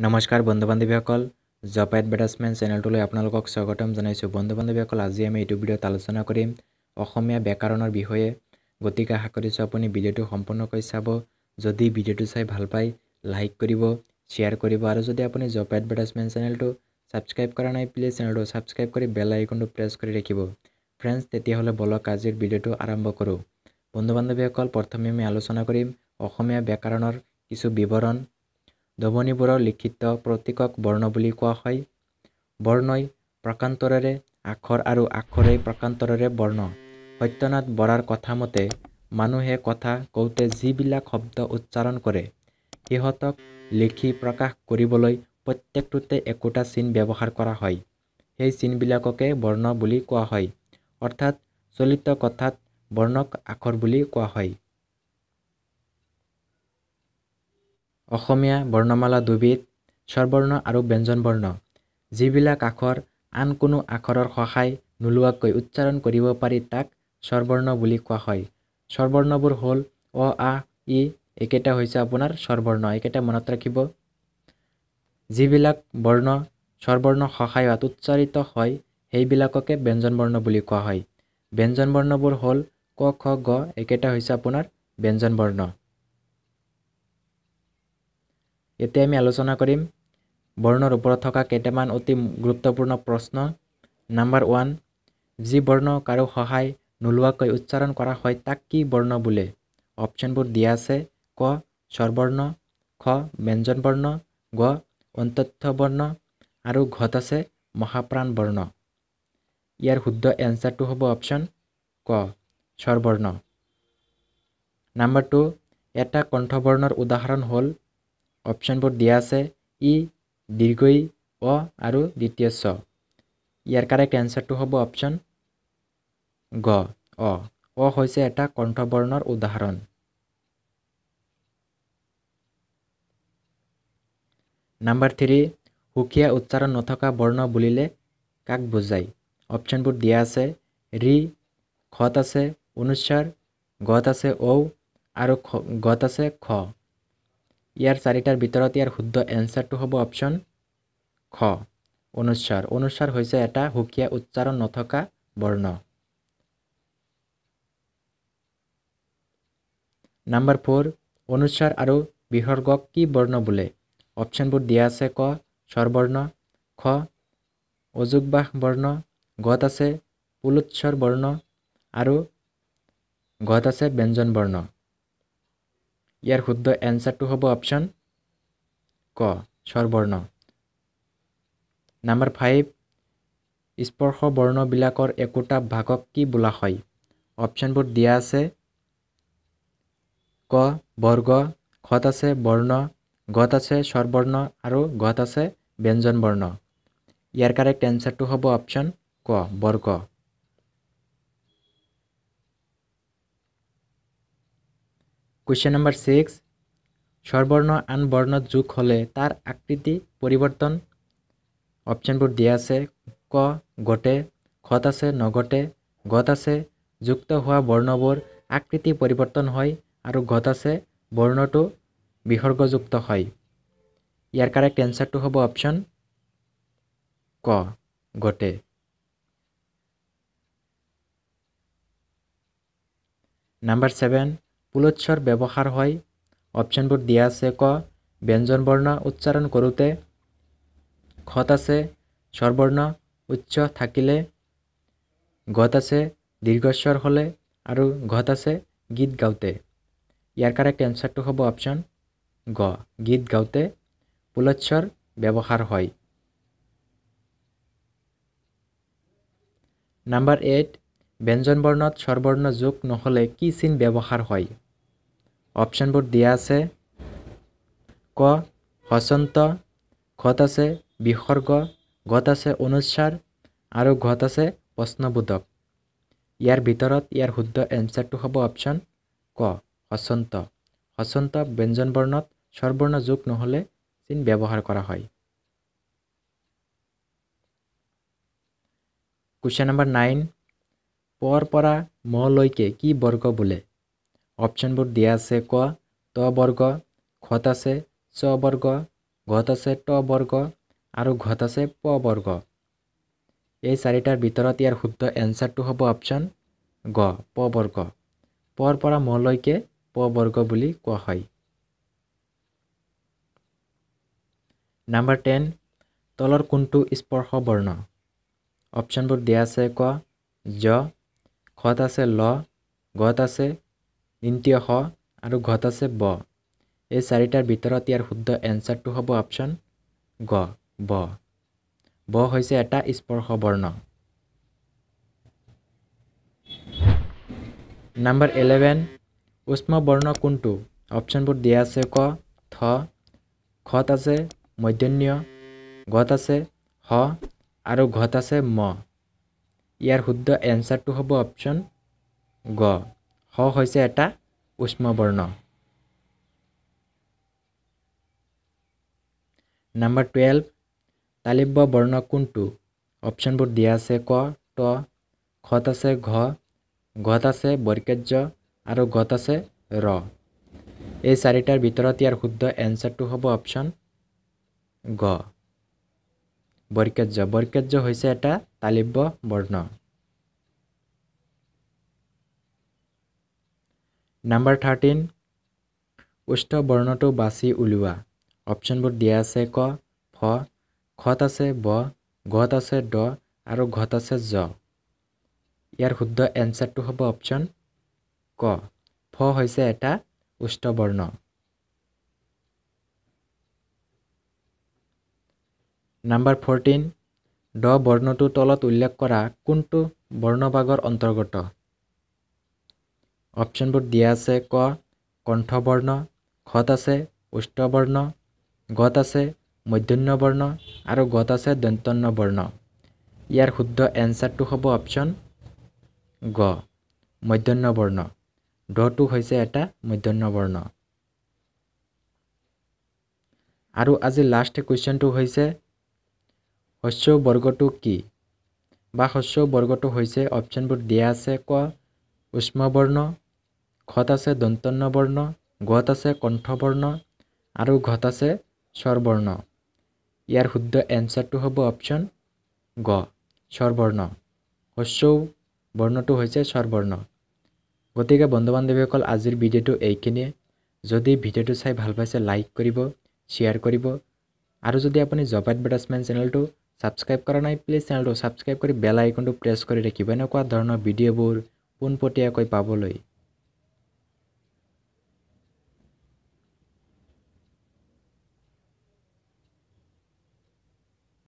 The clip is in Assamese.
নমস্কাৰ বন্ধু বান্ধৱীসকল জব এডভাৰটাইজমেণ্ট চেনেলটোলৈ আপোনালোকক স্বাগতম জনাইছোঁ। বন্ধু বান্ধৱীসকল আজি আমি এইটো ভিডিঅ'ত আলোচনা কৰিম অসমীয়া ব্যাকৰণৰ বিষয়ে। গতিকে আশা কৰিছোঁ আপুনি ভিডিঅ'টো সম্পূৰ্ণকৈ চাব। যদি ভিডিঅ'টো চাই ভাল পায় লাইক কৰিব শ্বেয়াৰ কৰিব আৰু যদি আপুনি জব এডভাৰটাইজমেণ্ট চেনেলটো ছাবস্ক্ৰাইব কৰা নাই প্লিজ চেনেলটো ছাবস্ক্ৰাইব কৰি বেল আইকনটো প্ৰেছ কৰি ৰাখিব। ফ্ৰেণ্ডছ তেতিয়াহ'লে বলক আজিৰ ভিডিঅ'টো আৰম্ভ কৰোঁ। বন্ধু বান্ধৱীসকল প্ৰথমে আমি আলোচনা কৰিম অসমীয়া ব্যাকৰণৰ কিছু বিৱৰণ। ধ্বনিবোৰৰ লিখিত প্ৰতীকক বৰ্ণ বুলি কোৱা হয়। বৰ্ণই প্ৰকান্তৰেৰে আখৰ আৰু আখৰেই প্ৰকান্তৰেৰে বৰ্ণ। সত্যনাথ বৰাৰ কথামতে মানুহে কথা কওঁতে যিবিলাক শব্দ উচ্চাৰণ কৰে সিহঁতক লিখি প্ৰকাশ কৰিবলৈ প্ৰত্যেকটোতে একোটা চিন ব্যৱহাৰ কৰা হয়। সেই চিনবিলাককে বৰ্ণ বুলি কোৱা হয়। অৰ্থাৎ চলিত কথাত বৰ্ণক আখৰ বুলি কোৱা হয়। অসমীয়া বৰ্ণমালা দুবিধ স্বৰবৰ্ণ আৰু ব্যঞ্জনবৰ্ণ যিবিলাক আখৰ আন কোনো আখৰৰ সহায় নোলোৱাকৈ উচ্চাৰণ কৰিব পাৰি তাক স্বৰবৰ্ণ বুলি কোৱা হয়। স্বৰবৰ্ণবোৰ হ'ল অ আ ই এইকেইটা হৈছে আপোনাৰ স্বৰবৰ্ণ এইকেইটা মনত ৰাখিব। যিবিলাক বৰ্ণ স্বৰবৰ্ণ সহায়ত উচ্চাৰিত হয় সেইবিলাককে ব্যঞ্জনবৰ্ণ বুলি কোৱা হয়। ব্যঞ্জনবৰ্ণবোৰ হ'ল ক খ গ এইকেইটা হৈছে আপোনাৰ ব্যঞ্জনবৰ্ণ। এতিয়া আমি আলোচনা কৰিম। বৰ্ণৰ ওপৰত থকা কেইটামান অতি গুৰুত্বপূৰ্ণ প্ৰশ্ন। নাম্বাৰ ওৱান যি বৰ্ণ কাৰো সহায় নোলোৱাকৈ উচ্চাৰণ কৰা হয় তাক কি বৰ্ণ বোলে? অপশ্যনবোৰ দিয়া আছে। ক স্বৰবৰ্ণ খ ব্যঞ্জন বৰ্ণ গ অন্তথ্য বৰ্ণ আৰু ঘট আছে মহাপ্ৰাণ বৰ্ণ ইয়াৰ শুদ্ধ এনচাৰটো হ'ব অপশ্যন ক স্বৰবৰ্ণ। নাম্বাৰ টু এটা কণ্ঠবৰ্ণৰ উদাহৰণ হ'ল অপশ্যনবোৰ দিয়া আছে ই দীৰ্ঘই অ আৰু দ্বিতীয় চ ইয়াৰ কাৰেক্ট এনচাৰটো হ'ব অপশ্যন গ অ। অ হৈছে এটা কণ্ঠবৰ্ণৰ উদাহৰণ। নাম্বাৰ থ্ৰী সুকীয়া উচ্চাৰণ নথকা বৰ্ণ বুলিলে কাক বুজায়? অপশ্যনবোৰ দিয়া আছে ৰি খত আছে অনুস্বাৰ গত আছে ঔ আৰু গত আছে খ। ইয়াৰ চাৰিটাৰ ভিতৰত ইয়াৰ শুদ্ধ এনচাৰটো হ'ব অপশ্যন খ। অনুস্বাৰ অনুস্বাৰ হৈছে এটা সুকীয়া উচ্চাৰণ নথকা বৰ্ণ। নাম্বাৰ ফ'ৰ অনুস্বাৰ আৰু বিসৰ্গক কি বৰ্ণ বোলে? অপশ্যনবোৰ দিয়া আছে ক স্বৰবৰ্ণ খ অযোগবাস বৰ্ণ গত আছে পুলোৎসৰ বৰ্ণ আৰু গত আছে ব্যঞ্জন বৰ্ণ। ইয়াৰ শুদ্ধ এনচাৰটো হ'ব অপশ্যন ক স্বৰবৰ্ণ। নাম্বাৰ ফাইভ স্পৰ্শ বৰ্ণবিলাকৰ একোটা ভাগক কি বোলা হয়? অপশ্যনবোৰ দিয়া আছে ক বৰ্গ খত আছে বৰ্ণ গত আছে স্বৰবৰ্ণ আৰু গত আছে ব্যঞ্জন বৰ্ণ ইয়াৰ কাৰেক্ট এনচাৰটো হ'ব অপশ্যন ক বৰ্গ। কুৱেশ্যন নম্বৰ ছিক্স স্বৰবৰ্ণ আন বৰ্ণত যোগ হ'লে তাৰ আকৃতি পৰিৱৰ্তন অপশ্যনবোৰ দিয়া আছে। ক গতে খত আছে নগতে গত আছে যুক্ত হোৱা বৰ্ণবোৰ আকৃতি পৰিৱৰ্তন হয় আৰু ঘট আছে বৰ্ণটো বিসৰ্গযুক্ত হয়। ইয়াৰ কাৰেক্ট এনচাৰটো হ'ব অপশ্যন ক গতে নাম্বাৰ ছেভেন পুলোৎসৰ ব্যৱহাৰ হয়। অপশ্যনবোৰ দিয়া আছে ক ব্যঞ্জন বৰ্ণ উচ্চাৰণ কৰোঁতে। খত আছে স্বৰবৰ্ণ উচ্চ থাকিলে। গত আছে দীৰ্ঘস্বৰ হ'লে। আৰু ঘট আছে গীত গাওঁতে। ইয়াৰ কাৰেক্ট এনচাৰটো হ'ব অপশ্যন গ গীত গাওঁতে। পুলোৎসৰ ব্যৱহাৰ হয়। নাম্বাৰ এইট ব্যঞ্জন বৰ্ণত স্বৰবৰ্ণ যোগ নহ'লে কি চিন ব্যৱহাৰ হয়? অপশ্যনবোৰ দিয়া আছে। ক হচন্ত ঘট আছে বিসৰ্গ ঘট আছে অনুস্বাৰ আৰু ঘট আছে প্ৰশ্নবোধক। ইয়াৰ ভিতৰত ইয়াৰ শুদ্ধ এনচাৰটো হ'ব অপশ্যন ক হচন্ত। হচন্ত ব্যঞ্জন বৰ্ণত স্বৰবৰ্ণ যোগ নহ'লে চিন ব্যৱহাৰ কৰা হয়। কুৱেশ্যন নম্বৰ নাইন পৰ পৰা মলৈকে কি বৰ্গ বোলে? অপশ্যনবোৰ দিয়া আছে ক ত বৰ্গ খত আছে চ বৰ্গ ঘত আছে ট বৰ্গ আৰু ঘত আছে প বৰ্গ। এই চাৰিটাৰ ভিতৰত ইয়াৰ শুদ্ধ এনচাৰটো হ'ব অপশ্যন গ প বৰ্গ। পৰ পৰা মলৈকে প বৰ্গ বুলি কোৱা হয়। নাম্বাৰ টেন তলৰ কোনটো স্পৰ্শ বৰ্ণ? অপশ্যনবোৰ দিয়া আছে ক জ খত আছে ল গত আছে ইন্তীয় স আৰু ঘত আছে ব। এই চাৰিটাৰ ভিতৰত ইয়াৰ শুদ্ধ এনচাৰটো হ'ব অপশ্যন গ ব। ব হৈছে এটা স্পৰ্শ বৰ্ণ। নাম্বাৰ ইলেভেন উষ্ম বৰ্ণ কোনটো? অপশ্যনবোৰ দিয়া আছে ক থ খত আছে মধ্যনীয় গত আছে হ আৰু ঘত আছে ম। ইয়াৰ শুদ্ধ এনচাৰটো হ'ব অপশ্যন গ। হ হৈছে এটা উষ্ম বৰ্ণ নাম্বাৰ টুৱেলভ তালিব্য বৰ্ণ কোনটো? অপশ্যনবোৰ দিয়া আছে ক ত খত আছে ঘ ঘত আছে বৰ্কেজ্য আৰু গত আছে ৰ। এই চাৰিটাৰ ভিতৰত ইয়াৰ শুদ্ধ এনচাৰটো হ'ব অপশ্যন গ। বৰ্কেজ্য। বৰ্কেজ্য হৈছে এটা তালিব্য বৰ্ণ। নাম্বাৰ থাৰ্টিন উষ্ঠ বৰ্ণটো বাছি উলিওৱা। অপশ্যনবোৰ দিয়া আছে ক ফ খত আছে ব ঘত আছে ড আৰু ঘত আছে জ ইয়াৰ শুদ্ধ এনচাৰটো হ'ব অপশ্যন ক। ফ হৈছে এটা উষ্ঠ বৰ্ণ। নাম্বাৰ ফৰ্টিন ড বৰ্ণটো তলত উল্লেখ কৰা কোনটো বৰ্ণভাগৰ অন্তৰ্গত? অপশ্যনবোৰ দিয়া আছে ক কণ্ঠবৰ্ণ খত আছে উষ্ঠবৰ্ণ গত আছে মধ্যন্য বৰ্ণ আৰু গত আছে দন্তন্য বৰ্ণ ইয়াৰ শুদ্ধ এনচাৰটো হ'ব অপশ্যন গ মধ্যন্য বৰ্ণ ডটো হৈছে এটা মধ্যন্য বৰ্ণ আৰু আজি লাষ্ট কুৱেশ্যনটো হৈছে শস্য বৰ্গটো কি? বা শস্য বৰ্গটো হৈছে অপশ্যনবোৰ দিয়া আছে ক উষ্ম বৰ্ণ খত আছে দন্তন্য বৰ্ণ গত আছে কণ্ঠবৰ্ণ আৰু ঘত আছে স্বৰবৰ্ণ। ইয়াৰ শুদ্ধ এনচাৰটো হ'ব অপশ্যন গ স্বৰবৰ্ণ। শস্য বৰ্ণটো হৈছে স্বৰবৰ্ণ। গতিকে বন্ধু বান্ধৱীসকল আজিৰ ভিডিঅ'টো এইখিনিয়ে। যদি ভিডিঅ'টো চাই ভাল পাইছে লাইক কৰিব শ্বেয়াৰ কৰিব আৰু যদি আপুনি জব এডভাৰ্টাইজমেণ্ট চেনেলটো ছাবস্ক্ৰাইব কৰা নাই প্লিজ চেনেলটো ছাবস্ক্ৰাইব কৰি বেল আইকনটো প্ৰেছ কৰি ৰাখিব। এনেকুৱা ধৰণৰ ভিডিঅ'বোৰ পোনপটীয়াকৈ পাবলৈ।